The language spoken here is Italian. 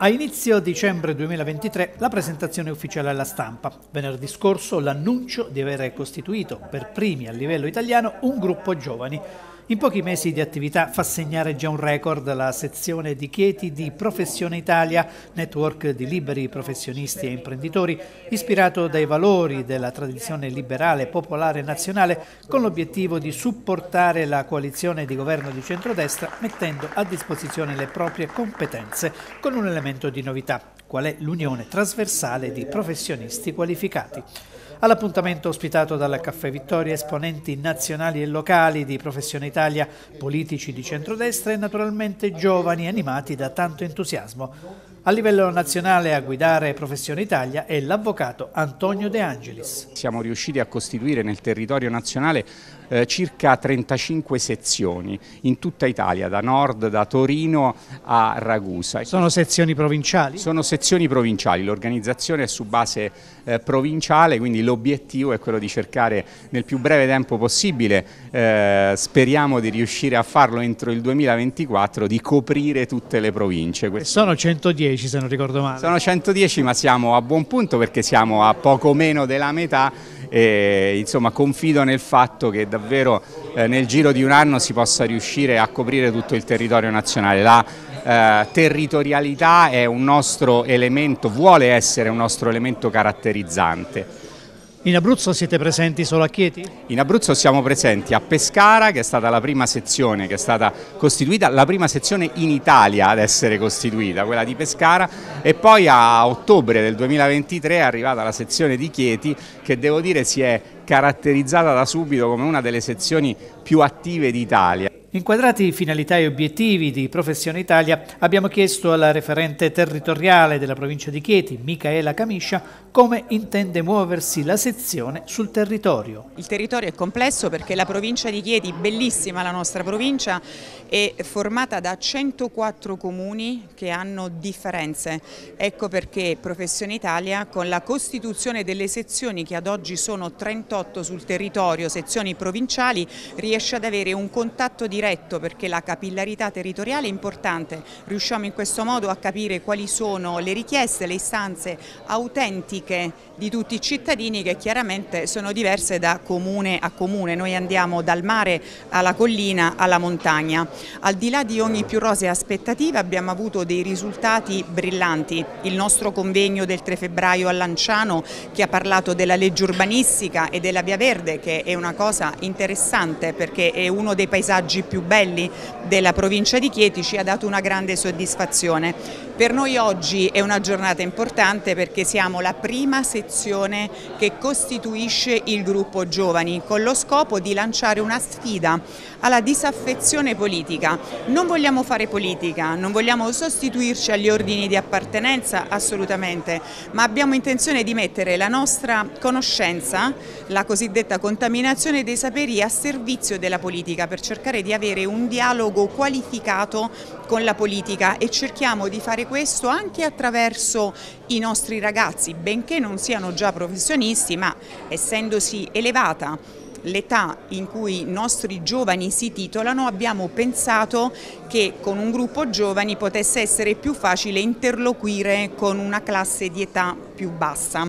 A inizio dicembre 2023 la presentazione ufficiale alla stampa. Venerdì scorso l'annuncio di aver costituito per primi a livello italiano un gruppo giovani. In pochi mesi di attività fa segnare già un record la sezione di Chieti di Professione Italia, network di liberi professionisti e imprenditori, ispirato dai valori della tradizione liberale, popolare e nazionale, con l'obiettivo di supportare la coalizione di governo di centrodestra mettendo a disposizione le proprie competenze con un elemento di novità, qual è l'unione trasversale di professionisti qualificati. All'appuntamento ospitato dal Caffè Vittoria esponenti nazionali e locali di Professione Italia, politici di centrodestra e naturalmente giovani animati da tanto entusiasmo. A livello nazionale a guidare Professione Italia è l'avvocato Antonio De Angelis. Siamo riusciti a costituire nel territorio nazionale eh, circa 35 sezioni in tutta Italia, da nord, da Torino a Ragusa. Sono sezioni provinciali? Sono sezioni provinciali, l'organizzazione è su base eh, provinciale, quindi l'obiettivo è quello di cercare nel più breve tempo possibile, eh, speriamo di riuscire a farlo entro il 2024, di coprire tutte le province. Sono 110 110 se non ricordo male. Sono 110 ma siamo a buon punto perché siamo a poco meno della metà e insomma confido nel fatto che davvero eh, nel giro di un anno si possa riuscire a coprire tutto il territorio nazionale. La eh, territorialità è un nostro elemento, vuole essere un nostro elemento caratterizzante. In Abruzzo siete presenti solo a Chieti? In Abruzzo siamo presenti a Pescara che è stata la prima sezione che è stata costituita, la prima sezione in Italia ad essere costituita, quella di Pescara e poi a ottobre del 2023 è arrivata la sezione di Chieti che devo dire si è caratterizzata da subito come una delle sezioni più attive d'Italia. Inquadrati finalità e obiettivi di Professione Italia, abbiamo chiesto alla referente territoriale della provincia di Chieti, Micaela Camiscia, come intende muoversi la sezione sul territorio. Il territorio è complesso perché la provincia di Chieti, bellissima la nostra provincia, è formata da 104 comuni che hanno differenze. Ecco perché Professione Italia, con la costituzione delle sezioni che ad oggi sono 38 sul territorio, sezioni provinciali, riesce ad avere un contatto di diretto perché la capillarità territoriale è importante, riusciamo in questo modo a capire quali sono le richieste, le istanze autentiche di tutti i cittadini che chiaramente sono diverse da comune a comune, noi andiamo dal mare alla collina alla montagna. Al di là di ogni più rosea aspettativa abbiamo avuto dei risultati brillanti, il nostro convegno del 3 febbraio a Lanciano che ha parlato della legge urbanistica e della Via Verde che è una cosa interessante perché è uno dei paesaggi più belli della provincia di Chieti ci ha dato una grande soddisfazione. Per noi oggi è una giornata importante perché siamo la prima sezione che costituisce il gruppo giovani con lo scopo di lanciare una sfida alla disaffezione politica. Non vogliamo fare politica, non vogliamo sostituirci agli ordini di appartenenza assolutamente, ma abbiamo intenzione di mettere la nostra conoscenza, la cosiddetta contaminazione dei saperi a servizio della politica per cercare di avere un dialogo qualificato con la politica e cerchiamo di fare questo anche attraverso i nostri ragazzi, benché non siano già professionisti, ma essendosi elevata l'età in cui i nostri giovani si titolano abbiamo pensato che con un gruppo giovani potesse essere più facile interloquire con una classe di età più bassa.